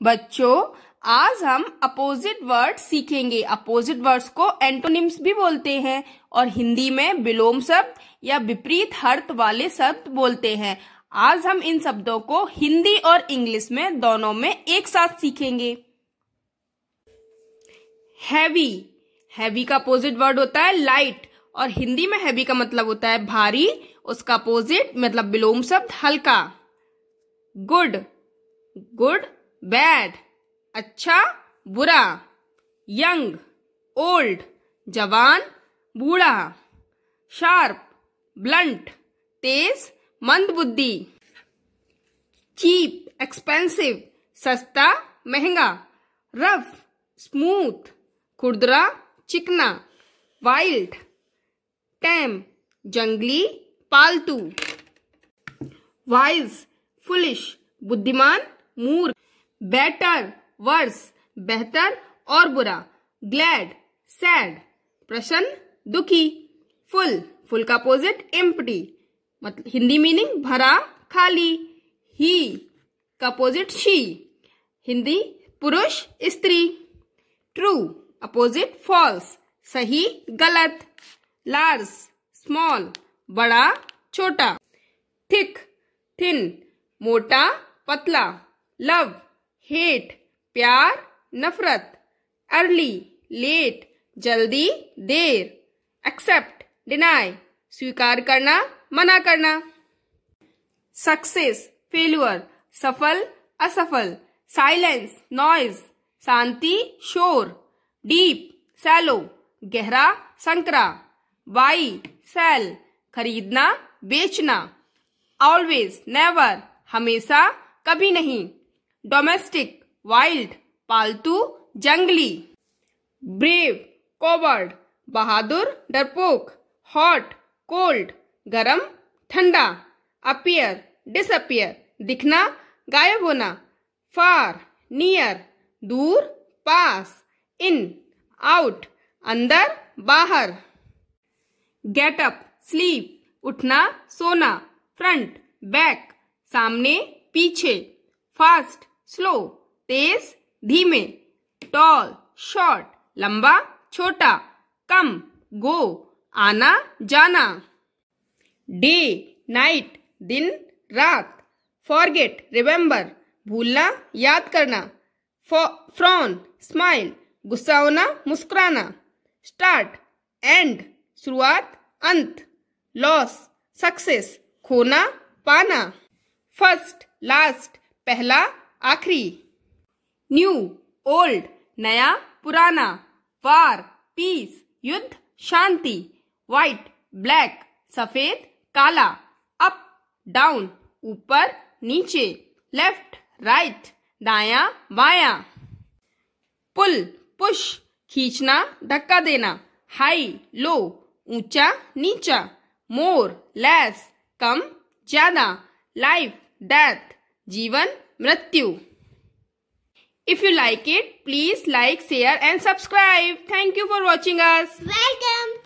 बच्चों, आज हम अपोजिट वर्ड सीखेंगे। अपोजिट वर्ड्स को एंटोनिम्स भी बोलते हैं और हिंदी में विलोम शब्द या विपरीत अर्थ वाले शब्द बोलते हैं। आज हम इन शब्दों को हिंदी और इंग्लिश में दोनों में एक साथ सीखेंगे। हैवी हैवी का अपोजिट वर्ड होता है लाइट और हिंदी में हैवी का मतलब होता है भारी। उसका अपोजिट मतलब विलोम शब्द हल्का। गुड गुड बैड अच्छा बुरा, यंग, ओल्ड, जवान, बूढ़ा, शार्प, ब्लंट, तेज, मंद बुद्धि, चीप, एक्सपेंसिव, सस्ता, महँगा, रफ, स्मूथ, खुरदरा, चिकना, वाइल्ड, टैम, जंगली, पालतू, वाइज, फुलिश, बुद्धिमान, मूर्ख। बेटर, वर्स, बेहतर और बुरा। Glad, sad. प्रसन्न दुखी। फुल फुल का अपोजिट एम्प्टी। मतलब हिंदी मीनिंग भरा, खाली। ही का अपोजिट शी। हिंदी, पुरुष, स्त्री। True, opposite false. सही, गलत। Large, small. बड़ा, छोटा। Thick, thin. मोटा, पतला। लव। हेट, प्यार, नफरत, अर्ली, लेट, जल्दी, देर, एक्सेप्ट डिनाई स्वीकार करना, मना करना। सक्सेस फेल्यूर सफल, असफल, साइलेंस, नॉइज़, शांति, शोर, डीप, सैलो, गहरा, संकरा बाई सेल, खरीदना, बेचना। ऑलवेज, नेवर, हमेशा, कभी नहीं। डोमेस्टिक, वाइल्ड, पालतू, जंगली। ब्रेव, कोवर्ड, बहादुर, डरपोक, हॉट, कोल्ड, गरम, ठंडा। अपियर, डिसअपियर, दिखना, गायब होना। फार, नियर, दूर, पास, इन, आउट, अंदर, बाहर। गेट अप, स्लीप, उठना, सोना। फ्रंट, बैक, सामने, पीछे। फास्ट स्लो तेज, धीमे टॉल शॉर्ट लंबा, छोटा, कम, गो, आना, जाना। डे नाइट दिन, रात फॉरगेट रिमेम्बर भूलना, याद करना। फ्रॉन स्माइल गुस्सा होना, मुस्कुराना। स्टार्ट एंड शुरुआत, अंत लॉस सक्सेस खोना, पाना। फ़र्स्ट लास्ट पहला आखिरी। न्यू, ओल्ड, नया, पुराना, वार, पीस, युद्ध, शांति व्हाइट ब्लैक, सफ़ेद, काला, अप, डाउन, ऊपर, नीचे, लेफ़्ट, राइट, दाया, बाया। पुल, पुश, खींचना, धक्का देना, हाई, लो, ऊँचा, नीचा, मोर, लेस, कम, ज़्यादा, लाइफ, डेथ, जीवन मृत्यु। If you like it please like share and subscribe thank you for watching us welcome